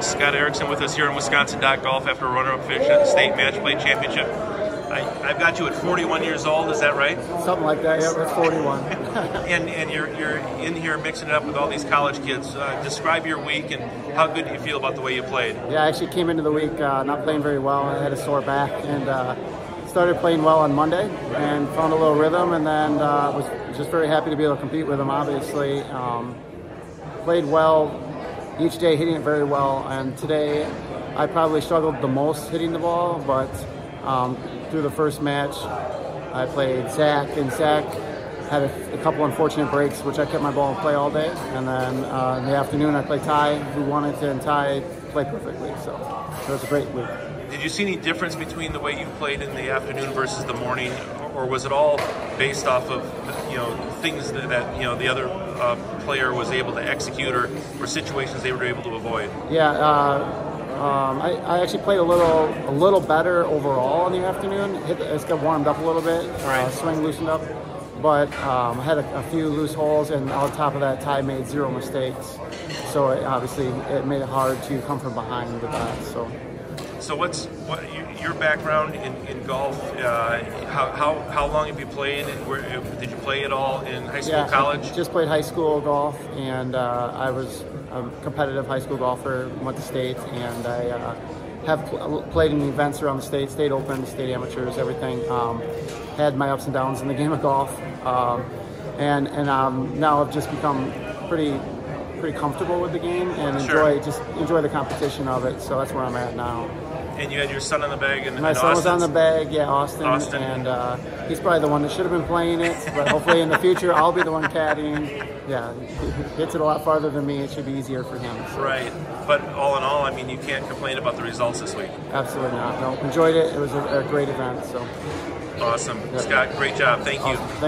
Scott Erickson with us here in Wisconsin Golf after a runner-up finish at the state match play championship. I, have got you at 41 years old. Is that right? Something like that. Yeah, that's 41. and and you're you're in here mixing it up with all these college kids. Uh, describe your week and how good do you feel about the way you played? Yeah, I actually came into the week uh, not playing very well. I had a sore back and uh, started playing well on Monday and found a little rhythm, and then uh, was just very happy to be able to compete with them. Obviously, um, played well each day hitting it very well. And today, I probably struggled the most hitting the ball, but um, through the first match, I played Zach, and Zach had a, a, couple unfortunate breaks, which I kept my ball in play all day. And then uh, in the afternoon, I played Ty, who wanted to, and Ty played perfectly. So it was a great week. Did you see any difference between the way you played in the afternoon versus the morning, or was it all based off of you know things that, that you know the other uh, player was able to execute, or, or situations they were able to avoid? Yeah. Uh, um, I, I, actually played a little a little better overall in the afternoon. Hit, it's got warmed up a little bit. Right. Uh, swing loosened up, but um, I had a, a, few loose holes, and on top of that, Ty made zero mistakes. So it, obviously, it made it hard to come from behind with that. So. So what's what your background in, in golf? Uh, how, how, how long have you played, and where did you play at all in high school, yeah, college? Just played high school golf, and uh, I was a competitive high school golfer. Went to state, and I uh, have pl played in events around the state, state open, state amateurs, everything. Um, had my ups and downs in the game of golf, um, and and um, now I've just become pretty pretty comfortable with the game and enjoy sure. just enjoy the competition of it. So that's where I'm at now and you had your son on the bag. And my son Austin's. was on the bag, yeah, Austin, Austin. and uh, he's probably the one that should have been playing it. But hopefully in the future, I'll be the one caddying. Yeah, he hits it a lot farther than me. It should be easier for him. So. Right, but all in all, I mean, you can't complain about the results this week. Absolutely not. No, enjoyed it. It was a, a great event. So awesome, Scott. Great job. Thank you. Thank